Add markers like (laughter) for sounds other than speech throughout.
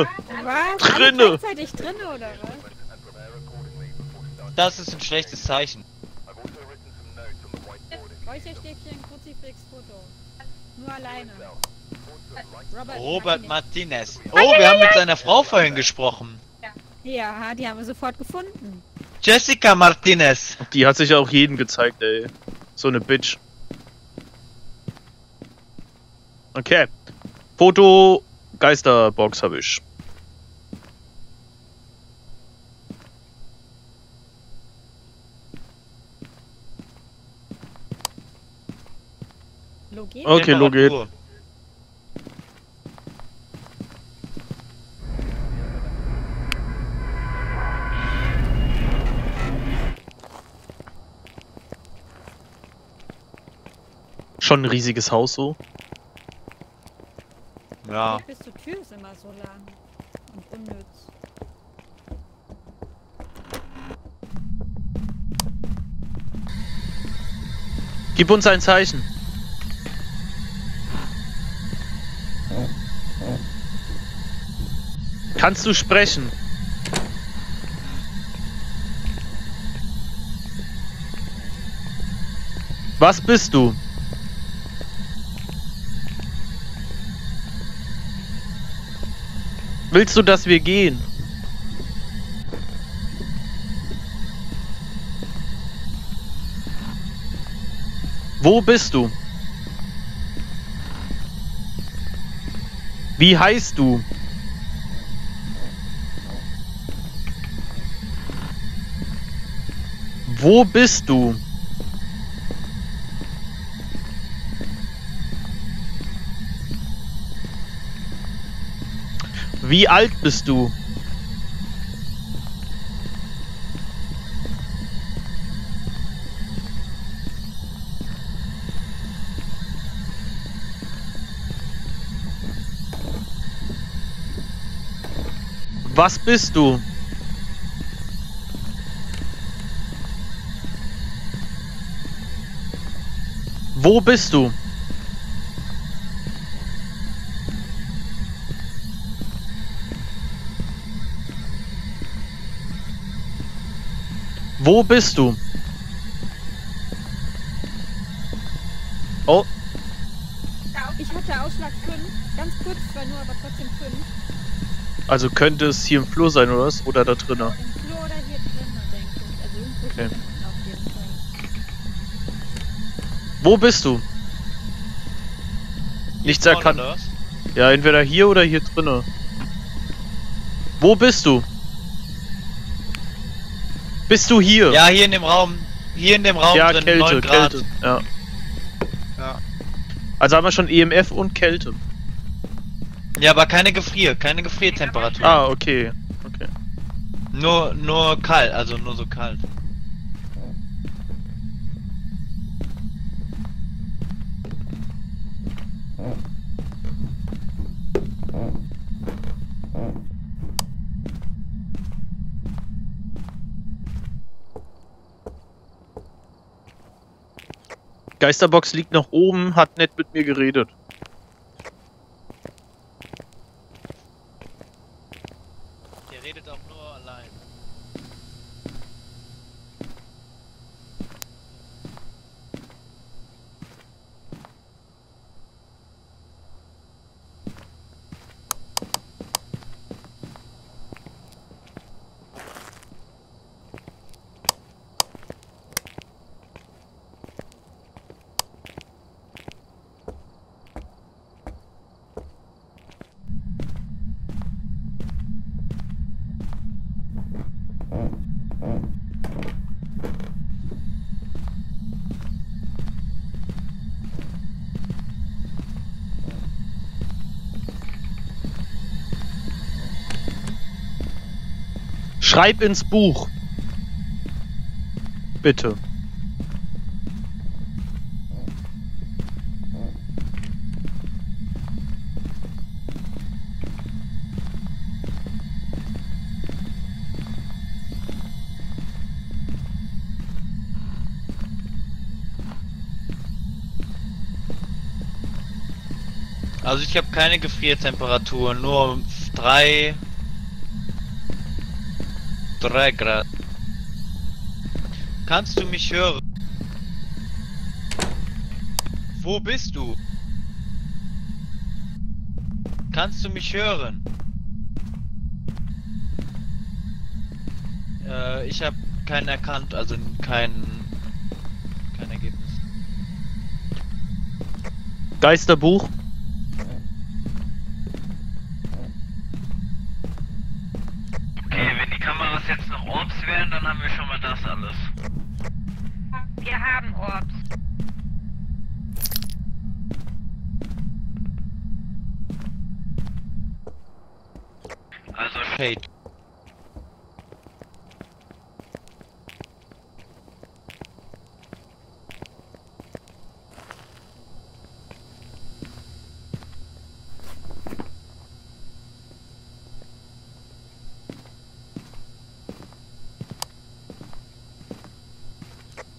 Was? Drinne. Alle gleichzeitig drinne oder was? Das ist ein schlechtes Zeichen. Räucherstäbchen, Kruzifix, Foto. Nur alleine. Robert, Robert Martinez. Martinez. Oh, wir haben mit seiner Frau vorhin gesprochen. Ja, die haben wir sofort gefunden. Jessica Martinez. Die hat sich auch jeden gezeigt, ey. So eine Bitch. Okay. Foto Geisterbox habe ich. Logik? Okay. Temperatur. Schon ein riesiges Haus so. Ja. Bis zur Tür ist immer so lang. Und unnütz. Gib uns ein Zeichen. Kannst du sprechen? Was bist du? Willst du, dass wir gehen? Wo bist du? Wie heißt du? Wo bist du? Wie alt bist du? Was bist du? Wo bist du? Wo bist du? Oh, Ich hatte Ausschlag 5. Ganz kurz zwar nur, aber trotzdem 5. also könnte es hier im Flur sein oder was? Oder da drinnen? Im Flur oder hier drinnen, denke ich. Also irgendwo Okay. hier hinten auf jeden Fall. Wo bist du? Nichts Vorne, erkannt. Ja, entweder hier oder hier drinnen. Wo bist du? Bist du hier? Ja, hier in dem Raum. Hier in dem Raum Ja, drin, Kälte, 9 Grad. Kälte. Ja. Ja. Also haben wir schon EMF und Kälte. ja, aber keine Gefrier, keine Gefriertemperatur. Ah, okay. Okay. Nur, nur kalt, also nur so kalt. Geisterbox liegt noch oben, hat nett mit mir geredet. Der redet auch nur allein. Schreib ins Buch. Bitte. Also ich habe keine Gefriertemperatur, nur 3. 3 Grad. Kannst du mich hören? Wo bist du? Kannst du mich hören? Äh, ich habe keinen erkannt, also kein kein Ergebnis. Geisterbuch. Dann haben wir schon mal das alles. Wir haben Orbs. Also Shade.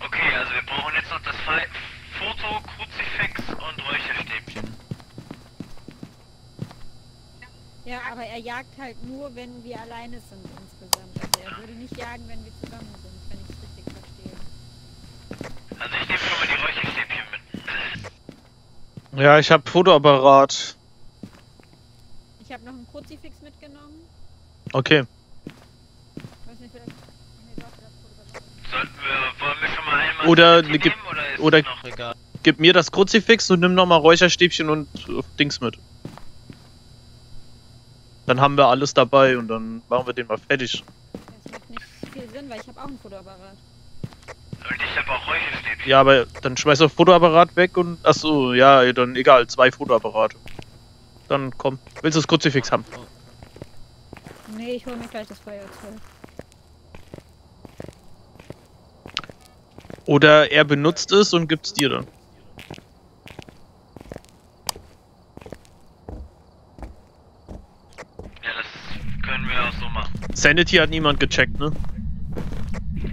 Okay, also wir brauchen jetzt noch das Fi- Foto, Kruzifix und Räucherstäbchen. Ja, aber er jagt halt nur, wenn wir alleine sind insgesamt. Also er würde nicht jagen, wenn wir zusammen sind, wenn ich es richtig verstehe. Also ich nehme schon mal die Räucherstäbchen mit. Ja, ich hab Fotoapparat. Ich habe noch einen Kruzifix mitgenommen. Okay. Ich weiß nicht. Nee, doch, das Foto Sollten wir, wollen wir schon mal einmal Oder ne, gib- nehmen, oder ist oder- es noch egal? Gib mir das Kruzifix und nimm nochmal Räucherstäbchen und äh, Dings mit. Dann haben wir alles dabei und dann machen wir den mal fertig. Das macht nicht viel Sinn, weil ich habe auch einen Fotoapparat. Und ich habe auch Räucherstäbchen. Ja, aber dann schmeiß das Fotoapparat weg und. Achso, ja, dann egal, zwei Fotoapparate. Dann komm. Willst du das Kruzifix haben? Nee, ich hole mir gleich das Feuerzeug. Oder er benutzt es und gibt's dir dann. Ja, das können wir auch so machen. Sanity hat niemand gecheckt, ne?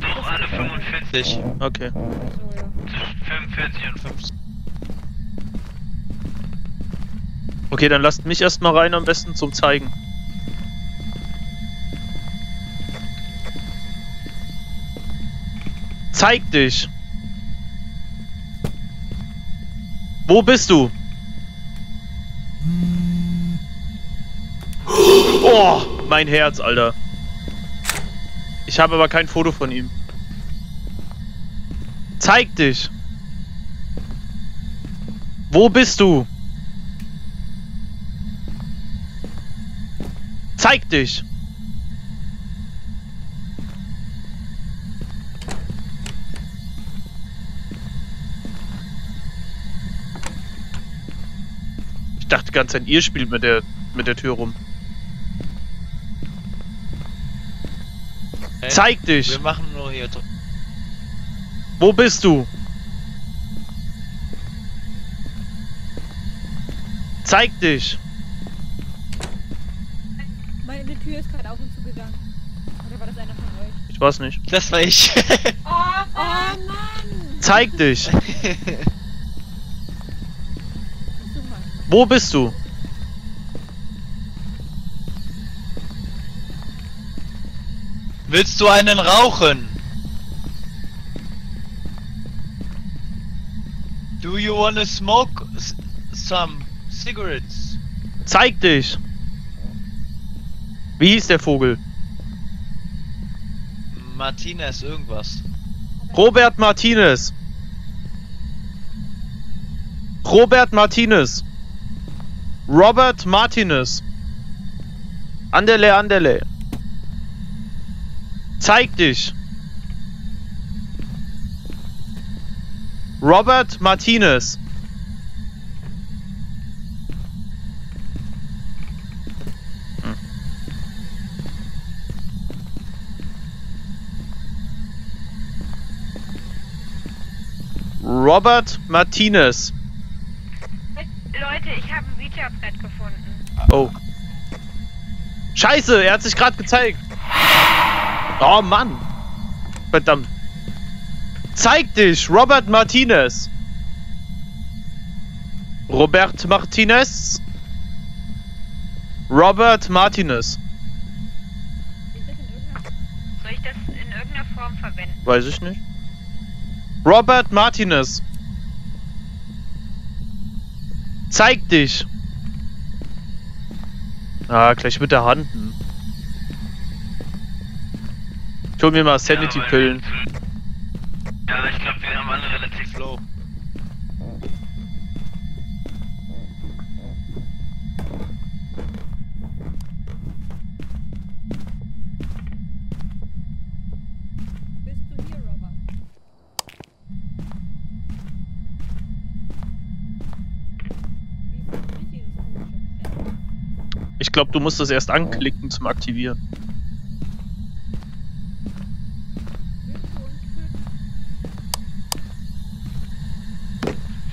Doch, alle 45. Okay. Zwischen 45 und 50. Okay, dann lasst mich erstmal rein am besten zum Zeigen. Zeig dich! Wo bist du? Oh, mein Herz, Alter. Ich habe aber kein Foto von ihm. Zeig dich! Wo bist du? Zeig dich! Ich dachte ganz Zeit, ihr spielt mit der mit der Tür rum. Hey, Zeig dich! Wir machen nur hier. dr- Wo bist du? Zeig dich! Meine Tür ist gerade auf und zu gegangen. Oder war das einer von euch? Ich weiß nicht. Das war ich. (laughs) Oh, Mann! Zeig dich! (laughs) Wo bist du? Willst du einen rauchen? Do you wanna smoke some cigarettes? Zeig dich! Wie hieß der Vogel? Martinez irgendwas. Robert Martinez. Robert Martinez. Robert Martinez. Anderle, anderle. Zeig dich. Robert Martinez. Hm. Robert Martinez. Leute, ich habe ein Ouija-Brett gefunden. Oh. Scheiße, er hat sich gerade gezeigt. Oh Mann. Verdammt. Zeig dich, Robert Martinez. Robert Martinez. Robert Martinez. Soll ich das in irgendeiner Form verwenden? Weiß ich nicht. Robert Martinez. Zeig dich. Ah, gleich mit der Hand. hm. Hol mir mal Sanity-Pillen. Ja, ich glaube, wir haben alle relativ low. Ich glaube, du musst das erst anklicken zum Aktivieren. Willst du uns töten?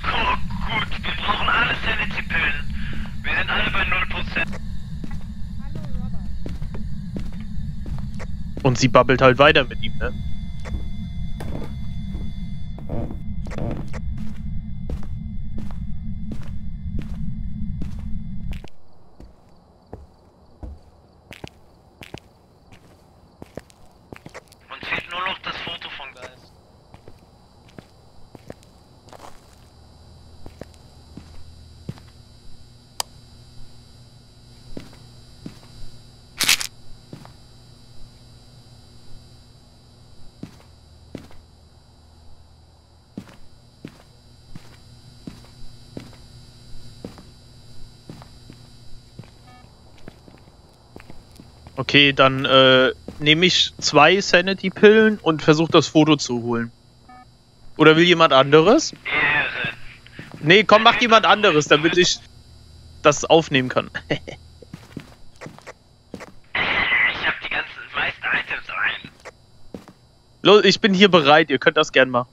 Oh, gut, wir brauchen alle Sanity-Pillen. Wir sind alle bei 0%. Hallo, Robert. Und sie babbelt halt weiter mit ihm, ne? Und fehlt nur noch das Foto von Geist. Okay, dann äh, nehme ich zwei Sanity-Pillen und versuche das Foto zu holen. Oder will jemand anderes? Nee, komm, mach jemand anderes, damit ich das aufnehmen kann. (laughs) Ich habe die ganzen meisten Items rein. Los, ich bin hier bereit, ihr könnt das gern machen.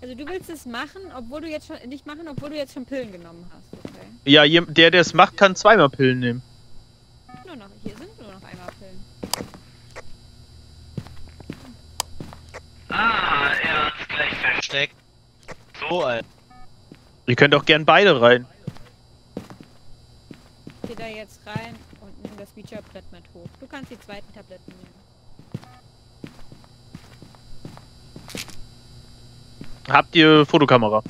Also du willst es machen, obwohl du jetzt schon... Nicht machen, obwohl du jetzt schon Pillen genommen hast, okay? Ja, der, der es macht, kann zweimal Pillen nehmen. Nur noch... So, Alter. Ihr könnt auch gern beide rein. Geh da jetzt rein und nimm das Feature-Brett mit hoch. Du kannst die zweiten Tabletten nehmen. Habt ihr Fotokamera?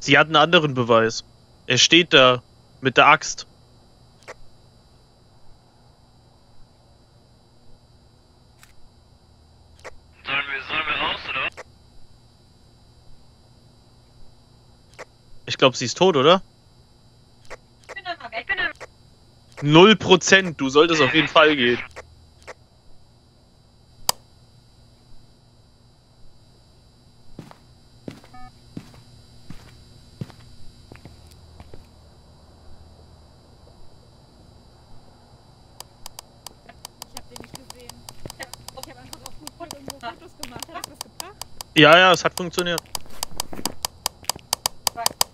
Sie hat einen anderen Beweis. Er steht da mit der Axt. Sollen wir, sollen wir raus, oder? Ich glaube, sie ist tot, oder? Ich bin dann weg. Ich bin dann Null Prozent. Du solltest auf jeden Fall gehen. Ich habe den nicht gesehen. Ich habe einfach auf gut irgendwo Fotos gemacht. Hat das was gebracht? Ja, ja, es hat funktioniert.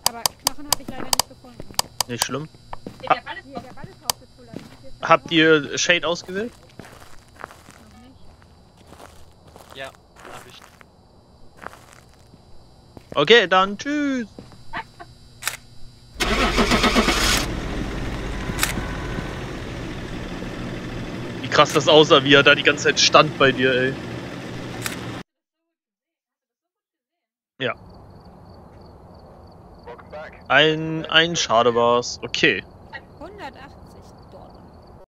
Aber Knochen habe ich leider nicht gefunden. Nicht schlimm. der Ball ist Hier, Habt ihr Shade ausgewählt? nicht. Ja, hab ich. Okay, dann tschüss. Wie krass das aussah, wie er da die ganze Zeit stand bei dir, ey. Ein, ein Schade war's. Okay. 108